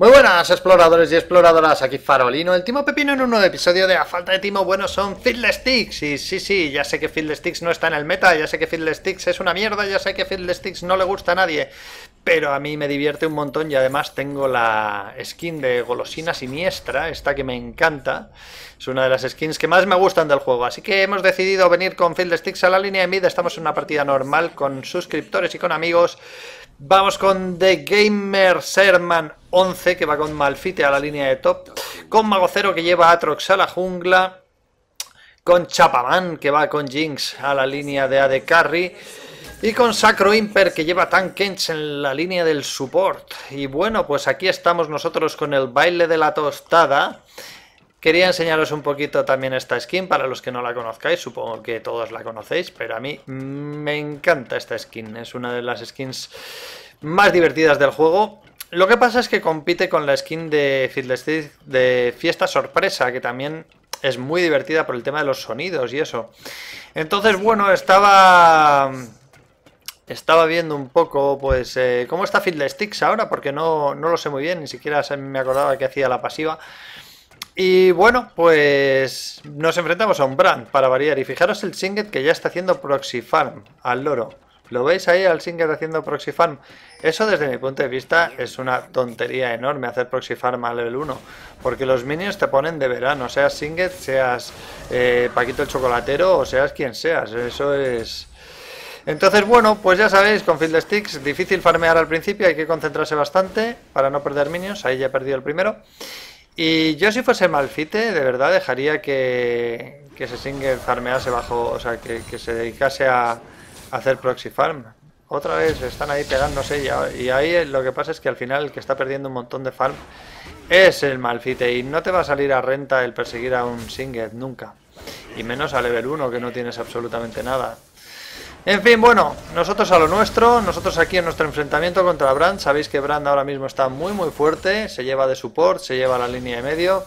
Muy buenas exploradores y exploradoras, aquí Farolino, el Timo Pepino en un nuevo episodio de A Falta de Timo, bueno, son Fiddle Sticks, y sí, sí, ya sé que Fiddle Sticks no está en el meta, ya sé que Fiddle Sticks es una mierda, ya sé que Fiddle Sticks no le gusta a nadie, pero a mí me divierte un montón y además tengo la skin de golosina siniestra, esta que me encanta, es una de las skins que más me gustan del juego, así que hemos decidido venir con Fiddle Sticks a la línea de mid, estamos en una partida normal con suscriptores y con amigos, Vamos con The Gamer Serman 11, que va con Malfite a la línea de top. Con Magocero, que lleva Atrox a la jungla. Con Chapaman, que va con Jinx a la línea de AD Carry. Y con Sacro Imper, que lleva Tankens en la línea del support. Y bueno, pues aquí estamos nosotros con el baile de la tostada. Quería enseñaros un poquito también esta skin para los que no la conozcáis, supongo que todos la conocéis, pero a mí me encanta esta skin, es una de las skins más divertidas del juego. Lo que pasa es que compite con la skin de de Fiesta Sorpresa, que también es muy divertida por el tema de los sonidos y eso. Entonces, bueno, estaba... Estaba viendo un poco, pues, eh, cómo está Fiddlesticks ahora, porque no, no lo sé muy bien, ni siquiera me acordaba que hacía la pasiva. Y bueno, pues nos enfrentamos a un Brand para variar. Y fijaros el Singet que ya está haciendo Proxy Farm al loro. ¿Lo veis ahí al Singet haciendo Proxy Farm? Eso desde mi punto de vista es una tontería enorme hacer Proxy Farm a level 1. Porque los minions te ponen de verano. Seas Singet, seas eh, Paquito el Chocolatero o seas quien seas. Eso es... Entonces, bueno, pues ya sabéis, con Field Sticks, difícil farmear al principio, hay que concentrarse bastante para no perder minions. Ahí ya he perdido el primero. Y yo si fuese Malfite, de verdad dejaría que, que ese Singer farmease bajo, o sea, que, se dedicase a, hacer proxy farm. Otra vez están ahí pegándose y, y, ahí lo que pasa es que al final el que está perdiendo un montón de farm es el Malfite y no te va a salir a renta el perseguir a un Singer nunca. Y menos a level 1 que no tienes absolutamente nada. En fin, bueno, nosotros a lo nuestro, nosotros aquí en nuestro enfrentamiento contra Brand, sabéis que Brand ahora mismo está muy muy fuerte, se lleva de support, se lleva la línea de medio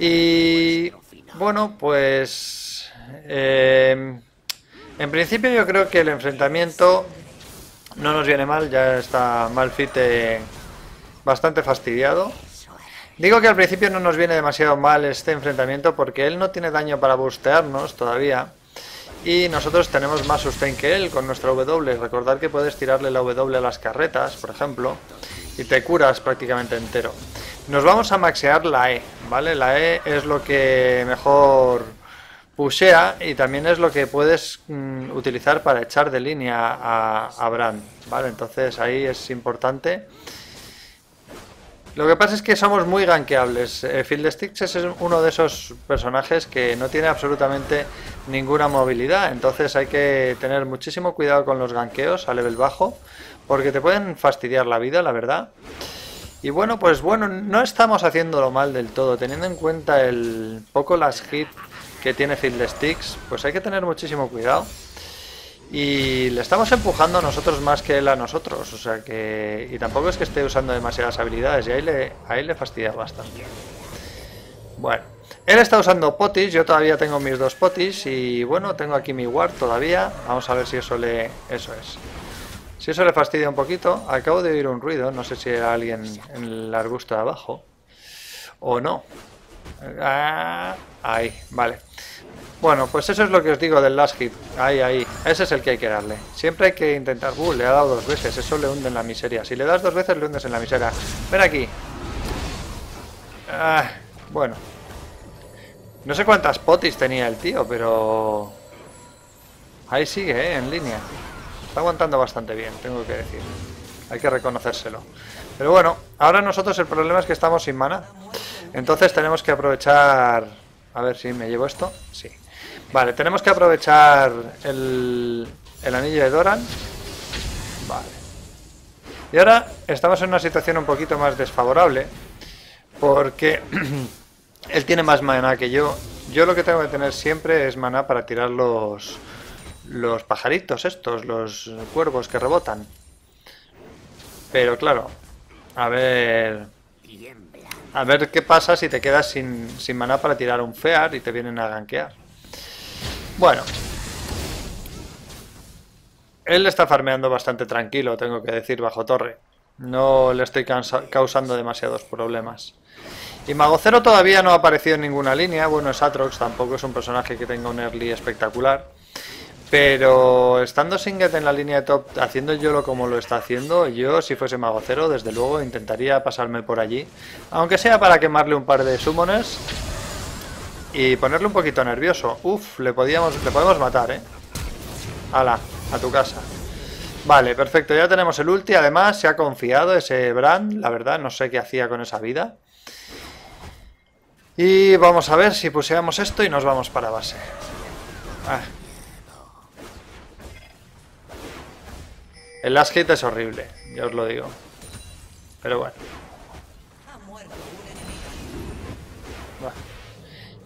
y bueno, pues eh, en principio yo creo que el enfrentamiento no nos viene mal, ya está Malfite bastante fastidiado. Digo que al principio no nos viene demasiado mal este enfrentamiento porque él no tiene daño para bustearnos todavía. Y nosotros tenemos más sustain que él con nuestra W. Recordad que puedes tirarle la W a las carretas, por ejemplo, y te curas prácticamente entero. Nos vamos a maxear la E, ¿vale? La E es lo que mejor pushea y también es lo que puedes mm, utilizar para echar de línea a, a Brand, ¿vale? Entonces ahí es importante lo que pasa es que somos muy gankeables. Eh, Field Sticks es uno de esos personajes que no tiene absolutamente ninguna movilidad. Entonces hay que tener muchísimo cuidado con los ganqueos a level bajo. Porque te pueden fastidiar la vida, la verdad. Y bueno, pues bueno, no estamos haciéndolo mal del todo. Teniendo en cuenta el poco las hits que tiene Field Sticks, pues hay que tener muchísimo cuidado. Y le estamos empujando a nosotros más que él a nosotros. O sea que. Y tampoco es que esté usando demasiadas habilidades. Y ahí le, ahí le fastidia bastante. Bueno. Él está usando potis. Yo todavía tengo mis dos potis. Y bueno, tengo aquí mi ward todavía. Vamos a ver si eso le. Eso es. Si eso le fastidia un poquito. Acabo de oír un ruido. No sé si era alguien en el arbusto de abajo. O no. Ah, ahí, vale. Bueno, pues eso es lo que os digo del last hit. Ahí, ahí. Ese es el que hay que darle. Siempre hay que intentar... Uh, le ha dado dos veces. Eso le hunde en la miseria. Si le das dos veces, le hundes en la miseria. Ven aquí. Ah, bueno. No sé cuántas potis tenía el tío, pero... Ahí sigue, ¿eh? En línea. Está aguantando bastante bien, tengo que decir. Hay que reconocérselo. Pero bueno, ahora nosotros el problema es que estamos sin mana. Entonces tenemos que aprovechar... A ver si me llevo esto. Sí. Vale, tenemos que aprovechar el, el anillo de Doran. Vale. Y ahora estamos en una situación un poquito más desfavorable. Porque él tiene más mana que yo. Yo lo que tengo que tener siempre es mana para tirar los, los pajaritos estos, los cuervos que rebotan. Pero claro, a ver... A ver qué pasa si te quedas sin, sin maná para tirar un fear y te vienen a gankear. Bueno. Él está farmeando bastante tranquilo, tengo que decir, bajo torre. No le estoy causando demasiados problemas. Y Magocero todavía no ha aparecido en ninguna línea. Bueno, es Atrox, tampoco es un personaje que tenga un early espectacular. Pero estando Singet en la línea de top, haciendo Yolo como lo está haciendo, yo si fuese Mago Cero, desde luego intentaría pasarme por allí. Aunque sea para quemarle un par de summoners y ponerle un poquito nervioso. Uf, le, podíamos, le podemos matar, ¿eh? Hala, a tu casa. Vale, perfecto, ya tenemos el ulti. Además, se ha confiado ese Brand, la verdad, no sé qué hacía con esa vida. Y vamos a ver si puseamos esto y nos vamos para base. Ah. El last hit es horrible, ya os lo digo. Pero bueno.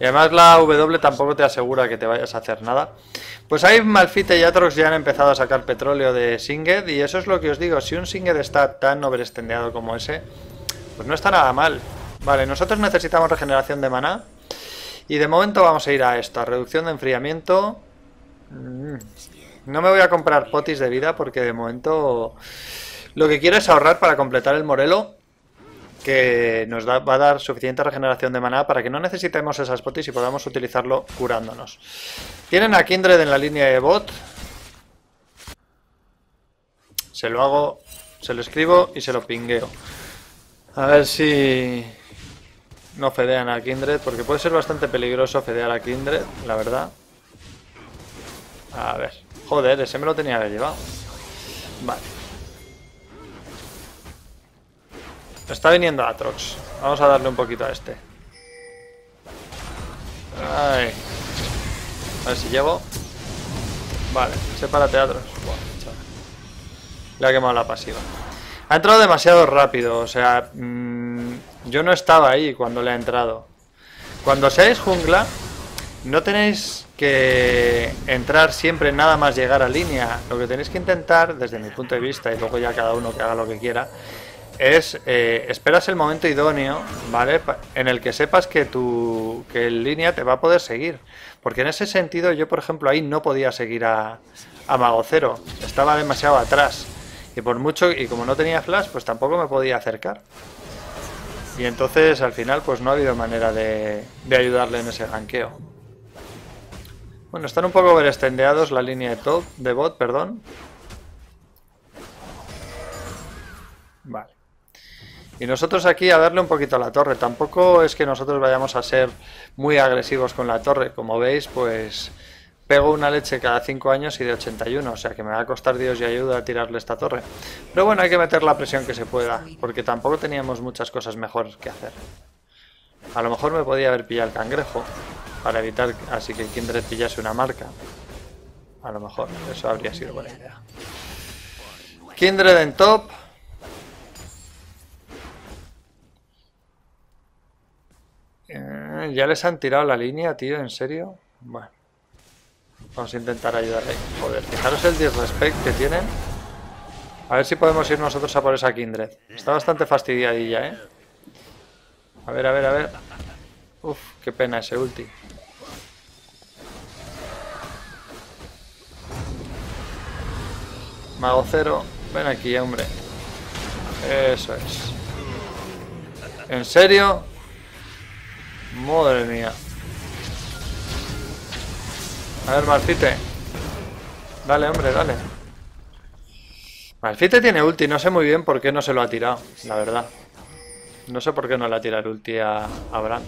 Y además la W tampoco te asegura que te vayas a hacer nada. Pues ahí Malfite y Atrox ya han empezado a sacar petróleo de Singed y eso es lo que os digo, si un Singed está tan overextendeado como ese, pues no está nada mal. Vale, nosotros necesitamos regeneración de maná y de momento vamos a ir a esto, a reducción de enfriamiento. Mm. No me voy a comprar potis de vida porque de momento lo que quiero es ahorrar para completar el Morelo que nos va a dar suficiente regeneración de maná para que no necesitemos esas potis y podamos utilizarlo curándonos. Tienen a Kindred en la línea de bot. Se lo hago, se lo escribo y se lo pingueo. A ver si no fedean a Kindred, porque puede ser bastante peligroso fedear a Kindred, la verdad. A ver. Joder, ese me lo tenía que haber llevado. Vale. Está viniendo Atrox. Vamos a darle un poquito a este. Ay. A ver si llego. Vale, sepárate Atrox. Le ha quemado la pasiva. Ha entrado demasiado rápido, o sea... Mm, yo no estaba ahí cuando le ha entrado. Cuando seáis jungla, no tenéis que entrar siempre nada más llegar a línea. Lo que tenéis que intentar, desde mi punto de vista, y luego ya cada uno que haga lo que quiera, es eh, esperas el momento idóneo, ¿vale? En el que sepas que tu que el línea te va a poder seguir. Porque en ese sentido yo, por ejemplo, ahí no podía seguir a, a Mago Cero. Estaba demasiado atrás. Y por mucho, y como no tenía flash, pues tampoco me podía acercar. Y entonces al final pues no ha habido manera de, de ayudarle en ese ganqueo. Bueno, están un poco overextendeados la línea de top, de bot, perdón. Vale. Y nosotros aquí a darle un poquito a la torre. Tampoco es que nosotros vayamos a ser muy agresivos con la torre. Como veis, pues pego una leche cada 5 años y de 81. O sea que me va a costar Dios y ayuda a tirarle esta torre. Pero bueno, hay que meter la presión que se pueda. Porque tampoco teníamos muchas cosas mejores que hacer. A lo mejor me podía haber pillado el cangrejo. Para evitar así que Kindred pillase una marca. A lo mejor, eso habría sido buena idea. Kindred en top. Eh, ya les han tirado la línea, tío, ¿en serio? Bueno. Vamos a intentar ayudarle. Joder, fijaros el disrespect que tienen. A ver si podemos ir nosotros a por esa Kindred. Está bastante fastidiadilla, ¿eh? A ver, a ver, a ver. Uf, qué pena ese ulti. Mago cero. Ven aquí, hombre. Eso es. ¿En serio? Madre mía. A ver, Malfite. Dale, hombre, dale. Malfite tiene ulti, no sé muy bien por qué no se lo ha tirado, la verdad. No sé por qué no le ha tirado el ulti a, Bran.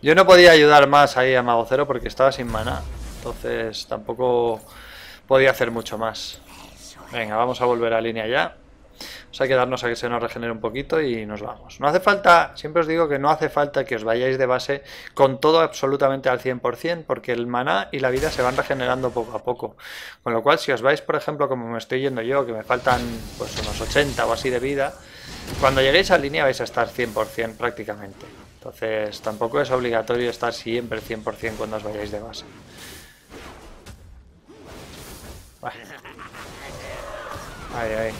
Yo no podía ayudar más ahí a Mago Cero porque estaba sin mana. Entonces tampoco podía hacer mucho más. Venga, vamos a volver a línea ya. Vamos a quedarnos a que se nos regenere un poquito y nos vamos. No hace falta, siempre os digo que no hace falta que os vayáis de base con todo absolutamente al 100%, porque el maná y la vida se van regenerando poco a poco. Con lo cual, si os vais, por ejemplo, como me estoy yendo yo, que me faltan pues unos 80 o así de vida, cuando lleguéis a línea vais a estar 100% prácticamente. Entonces, tampoco es obligatorio estar siempre 100% cuando os vayáis de base. Ahí, ahí.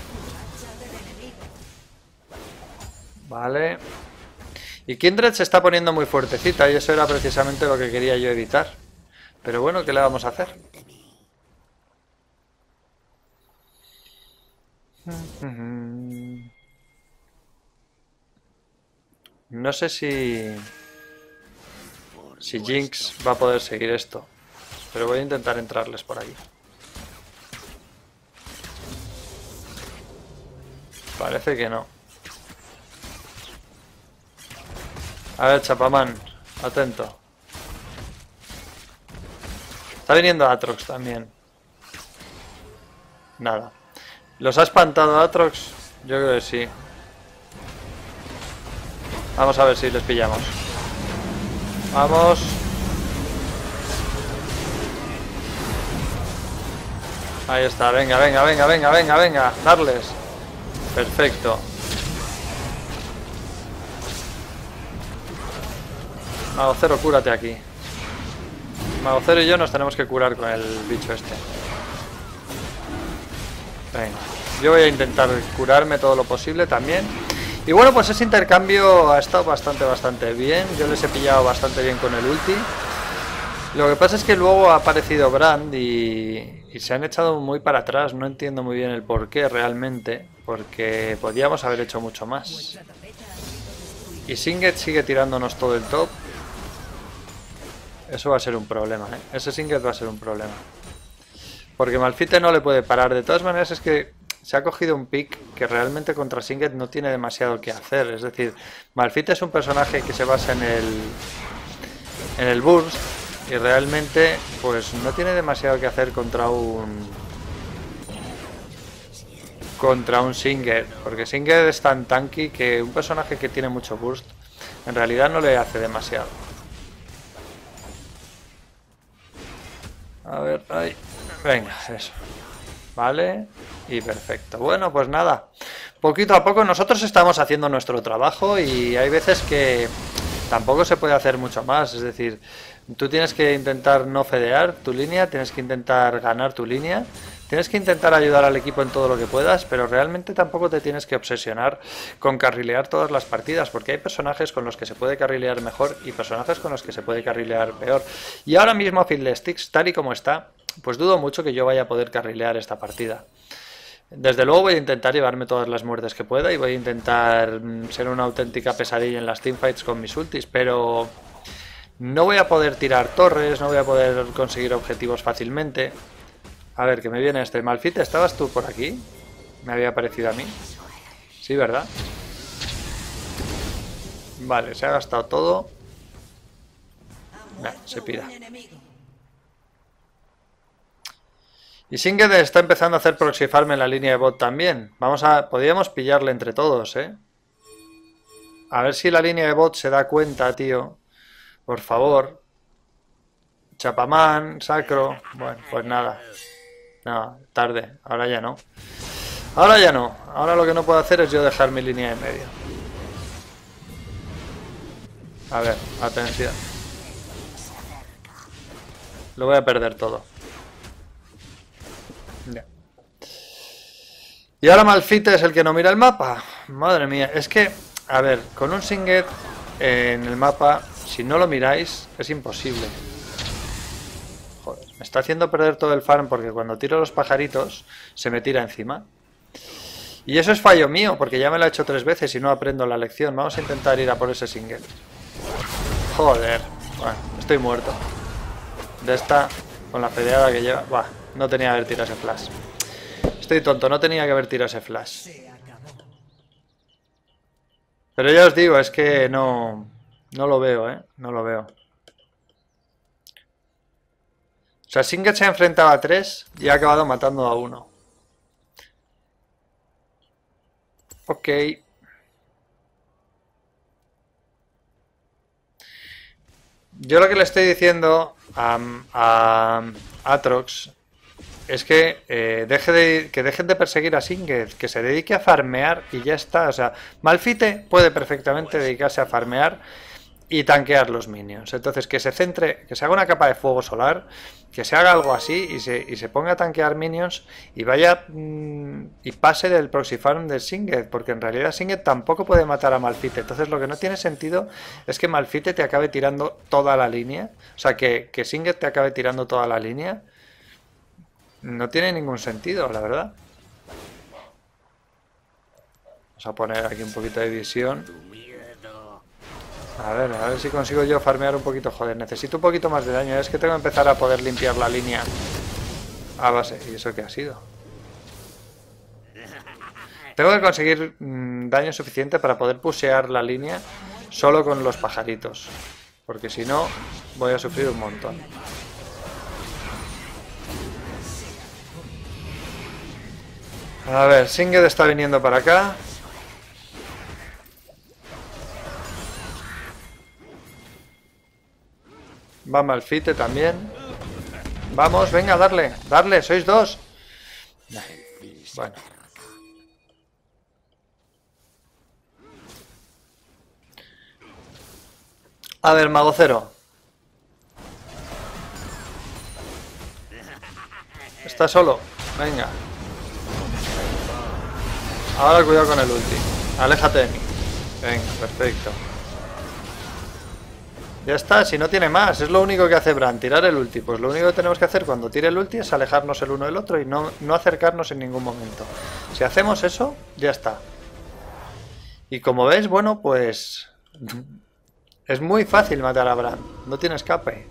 Vale. Y Kindred se está poniendo muy fuertecita y eso era precisamente lo que quería yo evitar. Pero bueno, ¿qué le vamos a hacer? No sé si... Si Jinx va a poder seguir esto. Pero voy a intentar entrarles por ahí. Parece que no. A ver, Chapamán, atento. Está viniendo Atrox también. Nada. ¿Los ha espantado Atrox? Yo creo que sí. Vamos a ver si les pillamos. Vamos. Ahí está, venga, venga, venga, venga, venga, venga, darles. Perfecto. Mago Cero, cúrate aquí. Mago Cero y yo nos tenemos que curar con el bicho este. Venga. Yo voy a intentar curarme todo lo posible también. Y bueno, pues ese intercambio ha estado bastante, bastante bien. Yo les he pillado bastante bien con el ulti. Lo que pasa es que luego ha aparecido Brand y, y se han echado muy para atrás. No entiendo muy bien el por qué realmente. Porque podíamos haber hecho mucho más. Y Singet sigue tirándonos todo el top. Eso va a ser un problema, ¿eh? Ese Singet va a ser un problema. Porque Malfite no le puede parar. De todas maneras es que se ha cogido un pick que realmente contra Singet no tiene demasiado que hacer. Es decir, Malfite es un personaje que se basa en el, en el burst y realmente pues no tiene demasiado que hacer contra un contra un Singer, porque Singer es tan tanky que un personaje que tiene mucho burst en realidad no le hace demasiado. A ver, ahí. Venga, eso. Vale, y perfecto. Bueno, pues nada. Poquito a poco nosotros estamos haciendo nuestro trabajo y hay veces que tampoco se puede hacer mucho más. Es decir, tú tienes que intentar no fedear tu línea, tienes que intentar ganar tu línea Tienes que intentar ayudar al equipo en todo lo que puedas, pero realmente tampoco te tienes que obsesionar con carrilear todas las partidas, porque hay personajes con los que se puede carrilear mejor y personajes con los que se puede carrilear peor. Y ahora mismo Fiddlesticks, tal y como está, pues dudo mucho que yo vaya a poder carrilear esta partida. Desde luego voy a intentar llevarme todas las muertes que pueda y voy a intentar mm, ser una auténtica pesadilla en las teamfights con mis ultis, pero no voy a poder tirar torres, no voy a poder conseguir objetivos fácilmente. A ver, que me viene este. Malfite, ¿estabas tú por aquí? Me había parecido a mí. Sí, ¿verdad? Vale, se ha gastado todo. se pida. Y Singed está empezando a hacer proxy farm en la línea de bot también. Vamos a... Podríamos pillarle entre todos, ¿eh? A ver si la línea de bot se da cuenta, tío. Por favor. Chapamán, Sacro. Bueno, pues nada. No, tarde. Ahora ya no. Ahora ya no. Ahora lo que no puedo hacer es yo dejar mi línea en medio. A ver, atención. Lo voy a perder todo. Y ahora Malfite es el que no mira el mapa. Madre mía, es que, a ver, con un Singet en el mapa, si no lo miráis, es imposible. Está haciendo perder todo el farm porque cuando tiro los pajaritos se me tira encima. Y eso es fallo mío, porque ya me lo he hecho tres veces y no aprendo la lección. Vamos a intentar ir a por ese single. Joder. Bueno, estoy muerto. De esta, con la fedeada que lleva... Buah, no tenía que haber tirado ese flash. Estoy tonto, no tenía que haber tirado ese flash. Pero ya os digo, es que no... No lo veo, ¿eh? No lo veo. Sea, Singet se ha enfrentado a tres y ha acabado matando a uno. Ok. Yo lo que le estoy diciendo a, Atrox es que, eh, deje de, que dejen de perseguir a Singet, que se dedique a farmear y ya está. O sea, Malfite puede perfectamente dedicarse a farmear y tanquear los minions. Entonces, que se centre, que se haga una capa de fuego solar que se haga algo así y se, y se ponga a tanquear minions y vaya mm, y pase del proxy farm del Singet, porque en realidad Singet tampoco puede matar a Malfite. Entonces lo que no tiene sentido es que Malfite te acabe tirando toda la línea, o sea, que, que Singet te acabe tirando toda la línea. No tiene ningún sentido, la verdad. Vamos a poner aquí un poquito de visión. A ver, a ver si consigo yo farmear un poquito. Joder, necesito un poquito más de daño. Es que tengo que empezar a poder limpiar la línea a base. ¿Y eso qué ha sido? Tengo que conseguir mm, daño suficiente para poder pusear la línea solo con los pajaritos. Porque si no, voy a sufrir un montón. A ver, Singed está viniendo para acá. Va Malfite también. Vamos, venga, darle, darle, sois dos. Bueno. A ver, Mago Cero. Está solo. Venga. Ahora cuidado con el ulti. Aléjate de mí. Venga, perfecto. Ya está, si no tiene más. Es lo único que hace Bran, tirar el ulti. Pues lo único que tenemos que hacer cuando tire el ulti es alejarnos el uno del otro y no, no acercarnos en ningún momento. Si hacemos eso, ya está. Y como veis, bueno, pues... Es muy fácil matar a Bran. No tiene escape.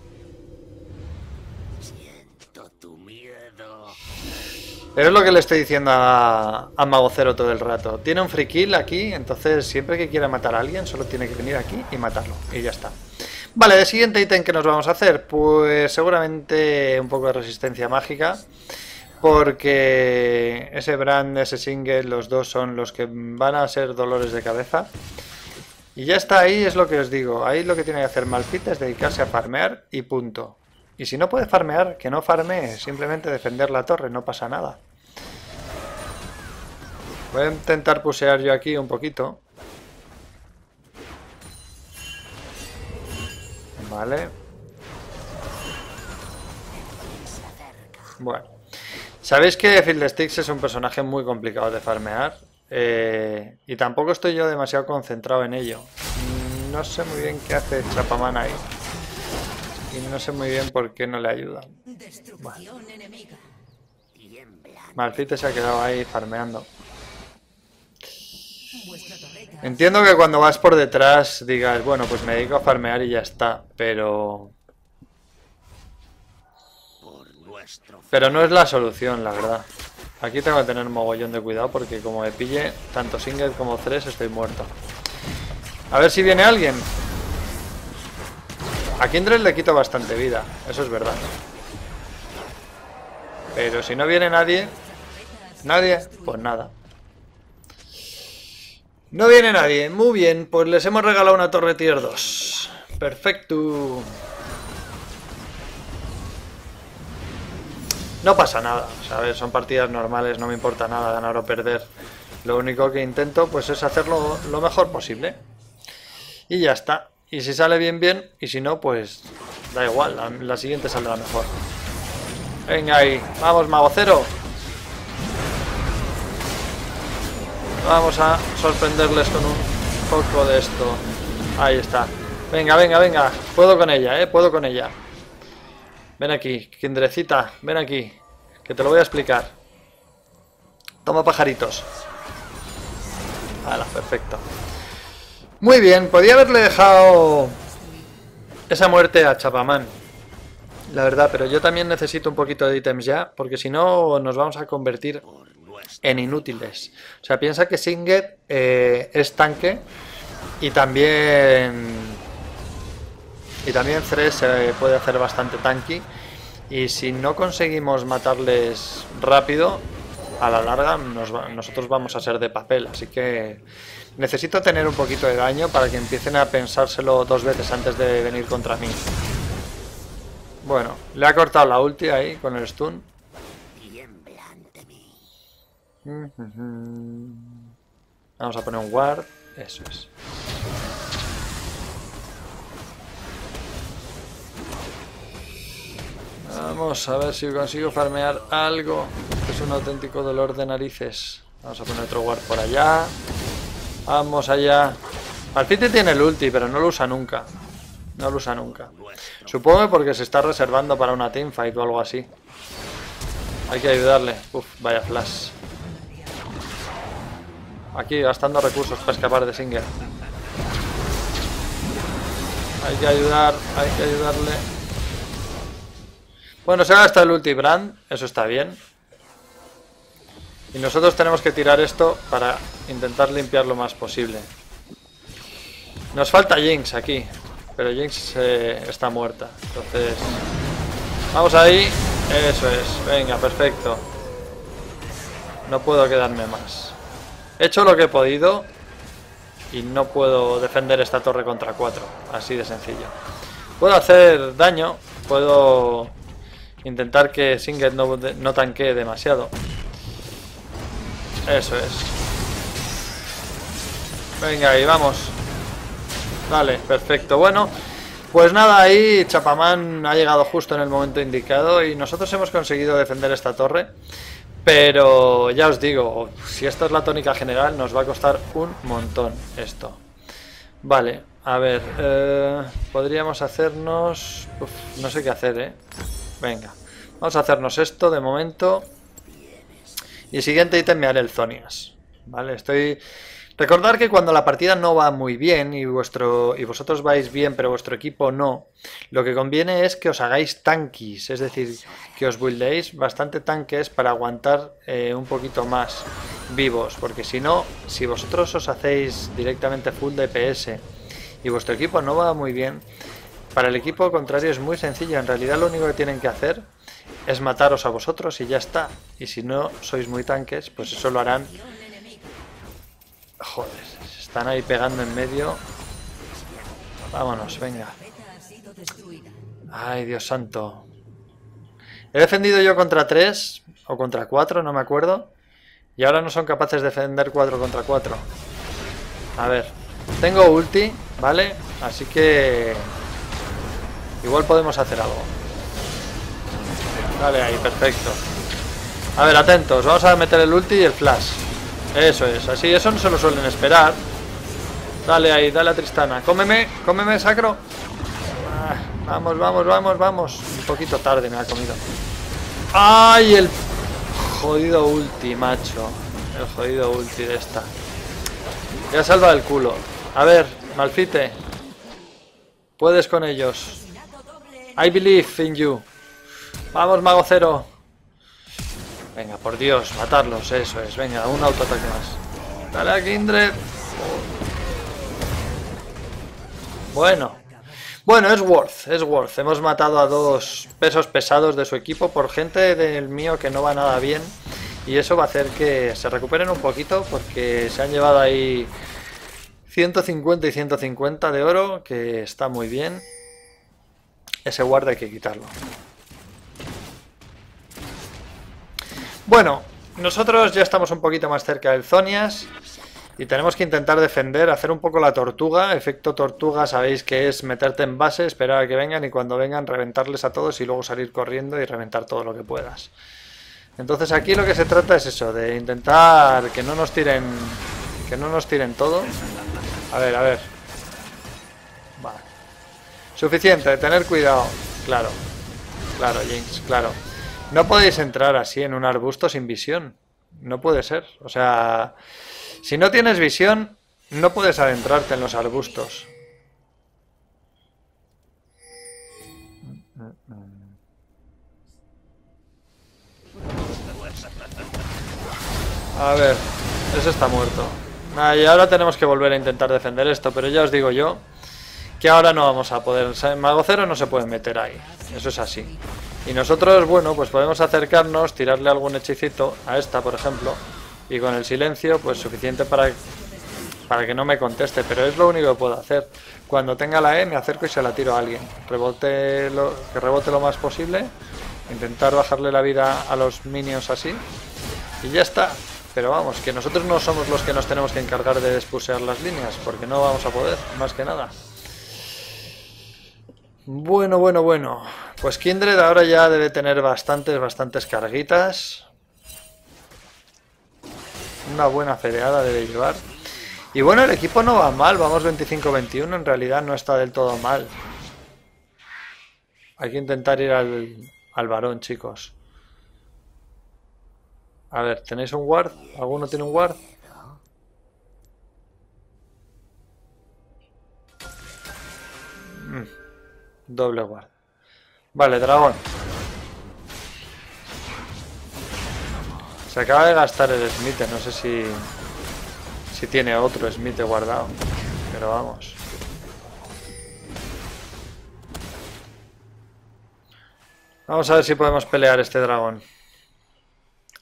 Pero es lo que le estoy diciendo a, a Mago Cero todo el rato. Tiene un free kill aquí, entonces siempre que quiera matar a alguien solo tiene que venir aquí y matarlo. Y ya está. Vale, el siguiente ítem que nos vamos a hacer, pues seguramente un poco de resistencia mágica. Porque ese brand, ese single, los dos son los que van a ser dolores de cabeza. Y ya está ahí, es lo que os digo. Ahí lo que tiene que hacer Malfit es dedicarse a farmear y punto. Y si no puede farmear, que no farmee, simplemente defender la torre, no pasa nada. Voy a intentar pusear yo aquí un poquito. Vale. Bueno. Sabéis que Fiddlesticks es un personaje muy complicado de farmear. Eh, y tampoco estoy yo demasiado concentrado en ello. No sé muy bien qué hace Chapaman ahí. Y no sé muy bien por qué no le ayudan. Bueno. Malfite se ha quedado ahí farmeando. Entiendo que cuando vas por detrás digas, bueno, pues me dedico a farmear y ya está, pero... Pero no es la solución, la verdad. Aquí tengo que tener un mogollón de cuidado porque como me pille tanto single como tres estoy muerto. A ver si viene alguien. A Kindred le quito bastante vida, eso es verdad. Pero si no viene nadie... ¿Nadie? Pues nada. No viene nadie. Muy bien, pues les hemos regalado una torre tier 2. Perfecto. No pasa nada, ¿sabes? Son partidas normales, no me importa nada ganar o perder. Lo único que intento pues es hacerlo lo mejor posible. Y ya está. Y si sale bien, bien. Y si no, pues da igual. La, siguiente saldrá mejor. Venga ahí. Vamos, mago Vamos a sorprenderles con un poco de esto. Ahí está. Venga, venga, venga. Puedo con ella, ¿eh? Puedo con ella. Ven aquí, Kindrecita, ven aquí, que te lo voy a explicar. Toma pajaritos. Hala, perfecto. Muy bien, podía haberle dejado esa muerte a Chapamán. La verdad, pero yo también necesito un poquito de ítems ya, porque si no nos vamos a convertir en inútiles. O sea, piensa que Singet eh, es tanque y también y también Thresh se puede hacer bastante tanky. Y si no conseguimos matarles rápido, a la larga nosotros vamos a ser de papel. Así que necesito tener un poquito de daño para que empiecen a pensárselo dos veces antes de venir contra mí. Bueno, le ha cortado la ulti ahí con el stun. Vamos a poner un ward. Eso es. Vamos a ver si consigo farmear algo. Es un auténtico dolor de narices. Vamos a poner otro guard por allá. Vamos allá. Alfite tiene el ulti, pero no lo usa nunca. No lo usa nunca. Supongo porque se está reservando para una teamfight o algo así. Hay que ayudarle. Uf, vaya flash. Aquí gastando recursos para escapar de Singer. Hay que ayudar, hay que ayudarle. Bueno, se gasta el ulti brand, eso está bien. Y nosotros tenemos que tirar esto para intentar limpiar lo más posible. Nos falta Jinx aquí, pero Jinx eh, está muerta. Entonces, vamos ahí. Eso es, venga, perfecto. No puedo quedarme más. He hecho lo que he podido y no puedo defender esta torre contra 4. Así de sencillo. Puedo hacer daño, puedo intentar que Singed no, no tanquee demasiado. Eso es. Venga, ahí vamos. Vale, perfecto. Bueno, pues nada, ahí Chapamán ha llegado justo en el momento indicado y nosotros hemos conseguido defender esta torre. Pero ya os digo, si esta es la tónica general, nos va a costar un montón esto. Vale, a ver, eh, podríamos hacernos... no sé qué hacer, ¿eh? Venga, vamos a hacernos esto de momento. Y siguiente ítem me haré el Zonias. Vale, estoy Recordar que cuando la partida no va muy bien y, vuestro, y vosotros vais bien pero vuestro equipo no, lo que conviene es que os hagáis tanquis, es decir, que os buildéis bastante tanques para aguantar eh, un poquito más vivos, porque si no, si vosotros os hacéis directamente full DPS y vuestro equipo no va muy bien, para el equipo contrario es muy sencillo, en realidad lo único que tienen que hacer es mataros a vosotros y ya está, y si no sois muy tanques, pues eso lo harán Joder, se están ahí pegando en medio. Vámonos, venga. Ay, Dios santo. He defendido yo contra 3 o contra 4, no me acuerdo. Y ahora no son capaces de defender 4 contra 4. A ver. Tengo ulti, ¿vale? Así que... Igual podemos hacer algo. Vale, ahí, perfecto. A ver, atentos. Vamos a meter el ulti y el flash. Eso es, así, eso no se lo suelen esperar. Dale ahí, dale a Tristana. Cómeme, cómeme, sacro. Ah, vamos, vamos, vamos, vamos. Un poquito tarde me ha comido. ¡Ay! El jodido ulti, macho. El jodido ulti de esta. Ya salva el culo. A ver, Malfite. Puedes con ellos. I believe in you. Vamos, Mago Cero. Venga, por Dios, matarlos, eso es. Venga, un autoataque más. Dale a Kindred. Bueno. Bueno, es worth, es worth. Hemos matado a dos pesos pesados de su equipo por gente del mío que no va nada bien. Y eso va a hacer que se recuperen un poquito porque se han llevado ahí 150 y 150 de oro, que está muy bien. Ese guarda hay que quitarlo. Bueno, nosotros ya estamos un poquito más cerca del Zonias y tenemos que intentar defender, hacer un poco la tortuga. Efecto tortuga sabéis que es meterte en base, esperar a que vengan y cuando vengan reventarles a todos y luego salir corriendo y reventar todo lo que puedas. Entonces aquí lo que se trata es eso, de intentar que no nos tiren que no nos tiren todo. A ver, a ver. Vale. Suficiente, tener cuidado. Claro. Claro, Jinx, claro. No podéis entrar así en un arbusto sin visión. No puede ser. O sea, si no tienes visión, no puedes adentrarte en los arbustos. A ver, ese está muerto. y ahora tenemos que volver a intentar defender esto, pero ya os digo yo que ahora no vamos a poder. Mago Cero no se puede meter ahí. Eso es así. Y nosotros, bueno, pues podemos acercarnos, tirarle algún hechicito a esta, por ejemplo, y con el silencio, pues suficiente para, para que no me conteste, pero es lo único que puedo hacer. Cuando tenga la E me acerco y se la tiro a alguien. Rebote lo, que rebote lo más posible, intentar bajarle la vida a los minions así, y ya está. Pero vamos, que nosotros no somos los que nos tenemos que encargar de despusear las líneas, porque no vamos a poder, más que nada. Bueno, bueno, bueno. Pues Kindred ahora ya debe tener bastantes, bastantes carguitas. Una buena cereada debe llevar. Y bueno, el equipo no va mal, vamos 25-21, en realidad no está del todo mal. Hay que intentar ir al, al varón, chicos. A ver, ¿tenéis un guard? ¿Alguno tiene un guard? Mm, doble guard. Vale, dragón. Se acaba de gastar el Smith, no sé si... Si tiene otro Smith guardado. Pero vamos. Vamos a ver si podemos pelear este dragón.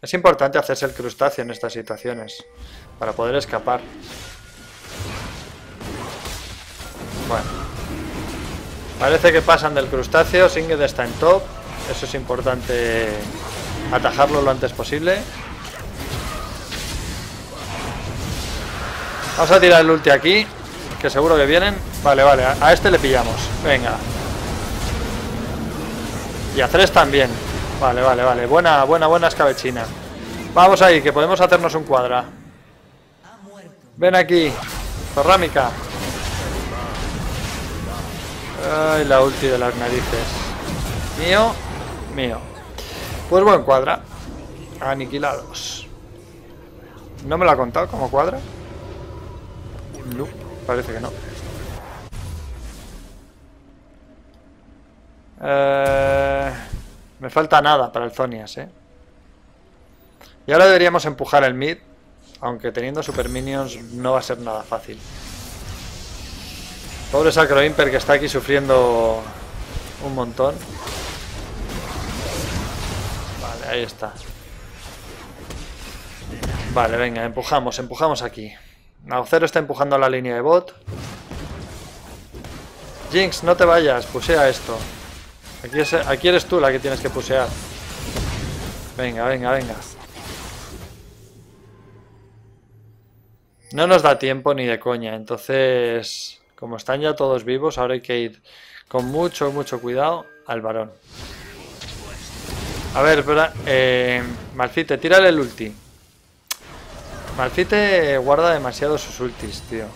Es importante hacerse el crustáceo en estas situaciones. Para poder escapar. Bueno. Parece que pasan del crustáceo. Singed está en top. Eso es importante atajarlo lo antes posible. Vamos a tirar el ulti aquí, que seguro que vienen. Vale, vale, a este le pillamos. Venga. Y a tres también. Vale, vale, vale. Buena, buena, buena escabechina. Vamos ahí, que podemos hacernos un cuadra. Ven aquí. Zorrámica. Ay, la ulti de las narices. Mío, mío. Pues buen cuadra. Aniquilados. ¿No me lo ha contado como cuadra? No, parece que no. Eh, me falta nada para el Zonias, ¿eh? Y ahora deberíamos empujar el mid, aunque teniendo super minions no va a ser nada fácil. Pobre Sacro Imper que está aquí sufriendo un montón. Vale, ahí está. Vale, venga, empujamos, empujamos aquí. Naucero está empujando la línea de bot. Jinx, no te vayas, pusea esto. Aquí, aquí eres tú la que tienes que pusear. Venga, venga, venga. No nos da tiempo ni de coña, entonces... Como están ya todos vivos, ahora hay que ir con mucho, mucho cuidado al varón. A ver, eh, Malfite, tírale el ulti. Malfite guarda demasiado sus ultis, tío.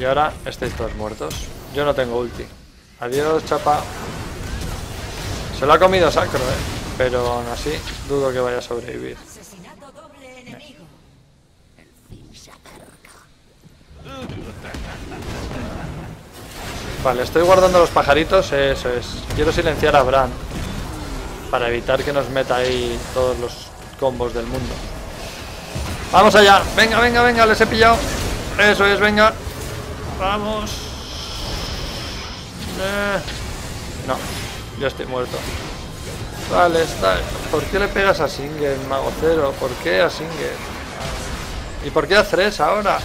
Y ahora estáis todos muertos. Yo no tengo ulti. Adiós, chapa. Se lo ha comido Sacro, eh. Pero aún así, dudo que vaya a sobrevivir. Vale, estoy guardando los pajaritos, eso es. Quiero silenciar a Bran para evitar que nos meta ahí todos los combos del mundo. ¡Vamos allá! ¡Venga, venga, venga! ¡Les he pillado! ¡Eso es, venga! ¡Vamos! Eh. No, yo estoy muerto. Vale, está. ¿Por qué le pegas a Singer, Mago Cero? ¿Por qué a Singer? ¿Y por qué a Thresh ahora?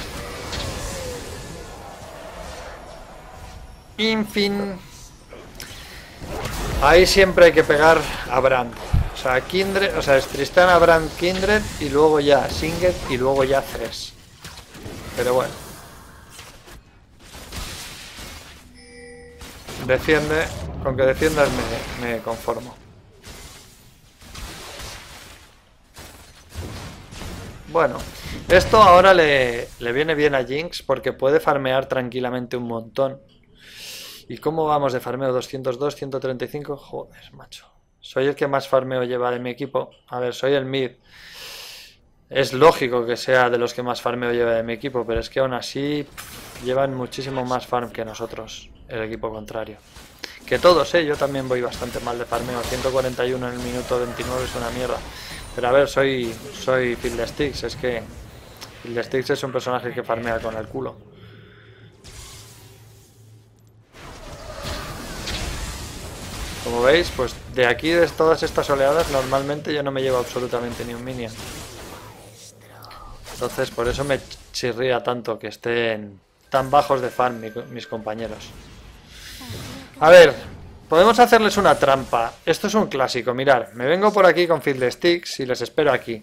Infin. Ahí siempre hay que pegar a Brand. O sea, Kindred, o sea, es Tristana, Brand, Kindred y luego ya Singed y luego ya Thresh. Pero bueno. Defiende, con que defiendas me, me conformo. Bueno, esto ahora le, le viene bien a Jinx porque puede farmear tranquilamente un montón. ¿Y cómo vamos de farmeo? 202, 135. Joder, macho. Soy el que más farmeo lleva de mi equipo. A ver, soy el mid. Es lógico que sea de los que más farmeo lleva de mi equipo, pero es que aún así llevan muchísimo más farm que nosotros, el equipo contrario. Que todos, ¿eh? Yo también voy bastante mal de farmeo. 141 en el minuto 29 es una mierda. Pero a ver, soy, soy Fiddlesticks. Es que Fiddlesticks es un personaje que farmea con el culo. Como veis, pues de aquí, de todas estas oleadas, normalmente yo no me llevo absolutamente ni un minion. Entonces, por eso me chirría tanto que estén tan bajos de farm mis compañeros. A ver, podemos hacerles una trampa. Esto es un clásico, mirar. Me vengo por aquí con Fiddlesticks y les espero aquí.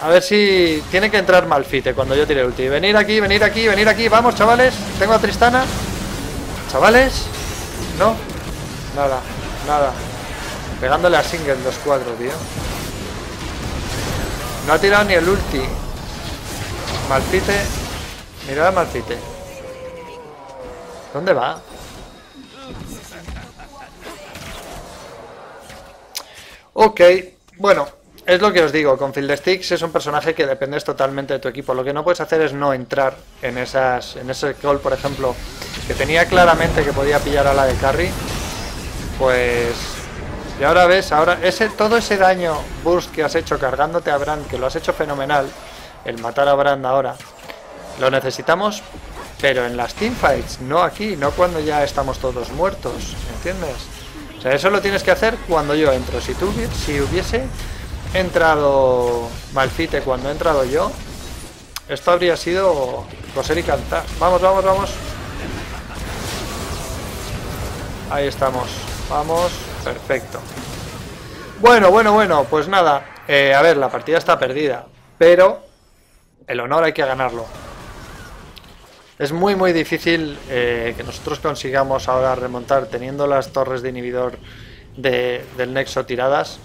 A ver si tiene que entrar Malfite cuando yo tire ulti. Venir aquí, venir aquí, venir aquí. Vamos, chavales. Tengo a Tristana. Chavales. No. Nada. Nada. Pegándole a Singer los cuatro, tío. No ha tirado ni el ulti. Malfite. Mirad a Malfite. ¿Dónde va? Ok. Bueno. es lo que os digo, con Fiddlesticks es un personaje que dependes totalmente de tu equipo. Lo que no puedes hacer es no entrar en esas en ese call, por ejemplo, que tenía claramente que podía pillar a la de carry. Pues... Y ahora ves, ahora ese todo ese daño burst que has hecho cargándote a Brand, que lo has hecho fenomenal, el matar a Brand ahora, lo necesitamos, pero en las teamfights, no aquí, no cuando ya estamos todos muertos, ¿entiendes? O sea, eso lo tienes que hacer cuando yo entro. Si, tú, si hubiese entrado Malfite cuando he entrado yo, esto habría sido coser y cantar. Vamos, vamos, vamos. Ahí estamos. Vamos. Perfecto. Bueno, bueno, bueno. Pues nada. Eh, a ver, la partida está perdida. Pero el honor hay que ganarlo. Es muy, muy difícil eh, que nosotros consigamos ahora remontar teniendo las torres de inhibidor del Nexo tiradas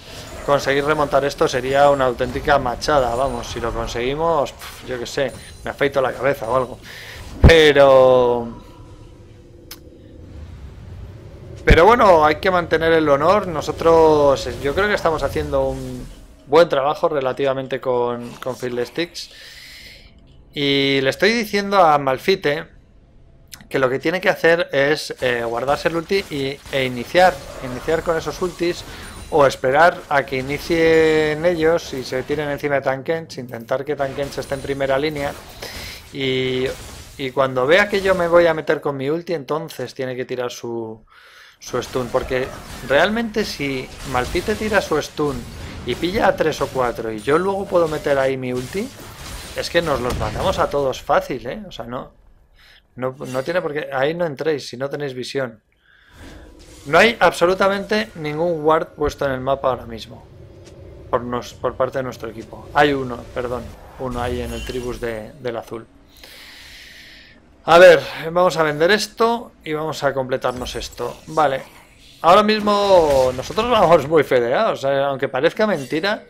conseguir remontar esto sería una auténtica machada, vamos, si lo conseguimos, yo que sé, me afeito la cabeza o algo. Pero... Pero bueno, hay que mantener el honor. Nosotros, yo creo que estamos haciendo un buen trabajo relativamente con, con Field Sticks. Y le estoy diciendo a Malfite que lo que tiene que hacer es eh, guardarse el ulti y, e iniciar, iniciar con esos ultis o esperar a que inicien ellos y se tiren encima de Tankens, intentar que Tankens esté en primera línea y, cuando vea que yo me voy a meter con mi ulti, entonces tiene que tirar su, su stun, porque realmente si Malfite tira su stun y pilla a 3 o 4 y yo luego puedo meter ahí mi ulti, es que nos los matamos a todos fácil, ¿eh? O sea, no, no, no tiene por qué... Ahí no entréis si no tenéis visión. No hay absolutamente ningún ward puesto en el mapa ahora mismo. Por, nos, por parte de nuestro equipo. Hay uno, perdón. Uno ahí en el tribus del azul. A ver, vamos a vender esto y vamos a completarnos esto. Vale. Ahora mismo nosotros vamos muy fedeados. aunque parezca mentira,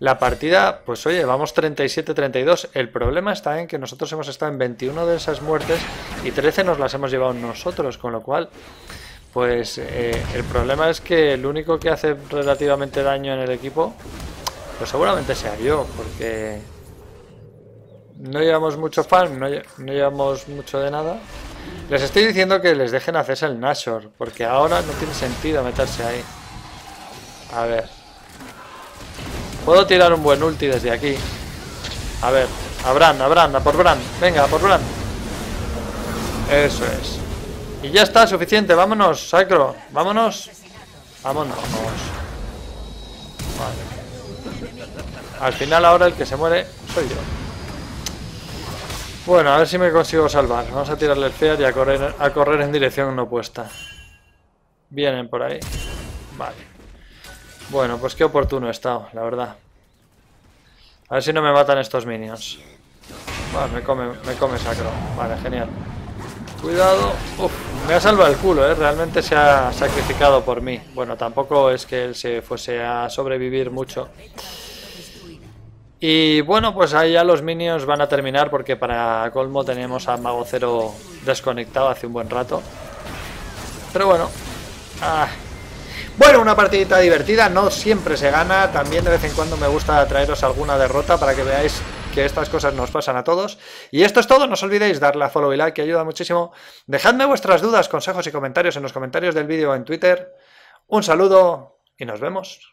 la partida, pues oye, vamos 37-32. El problema está en que nosotros hemos estado en 21 de esas muertes y 13 nos las hemos llevado nosotros, con lo cual pues eh, el problema es que el único que hace relativamente daño en el equipo, pues seguramente sea yo, porque no llevamos mucho fan, no, llevamos mucho de nada. Les estoy diciendo que les dejen hacerse el Nashor, porque ahora no tiene sentido meterse ahí. A ver. Puedo tirar un buen ulti desde aquí. A ver, a Brand, a Brand, a por Brand. Venga, a por Brand. Eso es. Y ya está, suficiente. Vámonos, Sacro. Vámonos. Vámonos. Vale. Al final ahora el que se muere soy yo. Bueno, a ver si me consigo salvar. Vamos a tirarle el fear y a correr, a correr en dirección opuesta. Vienen por ahí. Vale. Bueno, pues qué oportuno he estado, la verdad. A ver si no me matan estos minions. Vale, me come, me come sacro. Vale, genial. Cuidado. Uf, me ha salvado el culo, ¿eh? Realmente se ha sacrificado por mí. Bueno, tampoco es que él se fuese a sobrevivir mucho. Y bueno, pues ahí ya los minions van a terminar porque para colmo tenemos a Mago Cero desconectado hace un buen rato. Pero bueno. Ah. Bueno, una partidita divertida, no siempre se gana, también de vez en cuando me gusta traeros alguna derrota para que veáis que estas cosas nos pasan a todos. Y esto es todo, no os olvidéis darle a follow y like, que ayuda muchísimo. Dejadme vuestras dudas, consejos y comentarios en los comentarios del vídeo en Twitter. Un saludo y nos vemos.